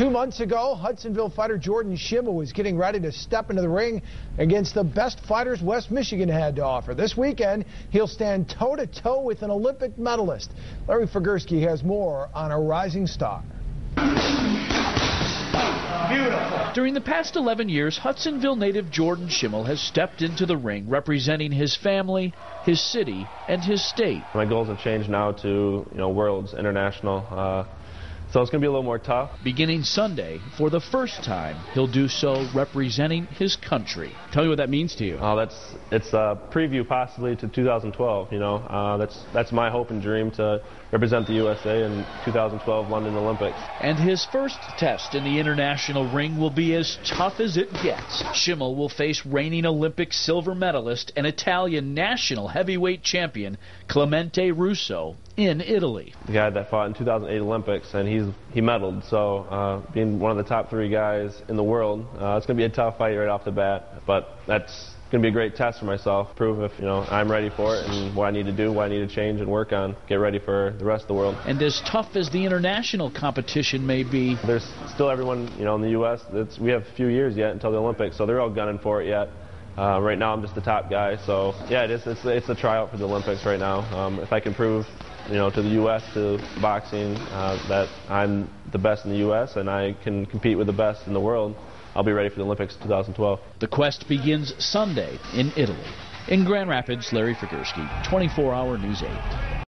Two months ago, Hudsonville fighter Jordan Shimmell was getting ready to step into the ring against the best fighters West Michigan had to offer. This weekend, he'll stand toe-to-toe with an Olympic medalist. Larry Figurski has more on a rising star. Beautiful. During the past 11 years, Hudsonville native Jordan Shimmell has stepped into the ring representing his family, his city, and his state. My goals have changed now to, you know, worlds, international. Uh, so it's going to be a little more tough. Beginning Sunday, for the first time, he'll do so representing his country. Tell me what that means to you. Oh, that's it's a preview possibly to 2012. You know, uh, that's that's my hope and dream to represent the USA in 2012 London Olympics. And his first test in the international ring will be as tough as it gets. Shimmell will face reigning Olympic silver medalist and Italian national heavyweight champion Clemente Russo in Italy. The guy that fought in 2008 Olympics, and he's he medaled. So uh, being one of the top three guys in the world, uh, it's going to be a tough fight right off the bat. But that's going to be a great test for myself. Prove if you know I'm ready for it and what I need to do, what I need to change and work on. Get ready for the rest of the world. And as tough as the international competition may be, there's still everyone you know in the U.S. That's we have a few years yet until the Olympics, so they're all gunning for it yet. Uh, right now, I'm just the top guy, so yeah, it is. It's, it's a tryout for the Olympics right now. Um, if I can prove you know, to the U.S., to boxing, uh, that I'm the best in the U.S. and I can compete with the best in the world. I'll be ready for the Olympics 2012. The quest begins Sunday in Italy. In Grand Rapids, Larry Figurski, 24 Hour News 8.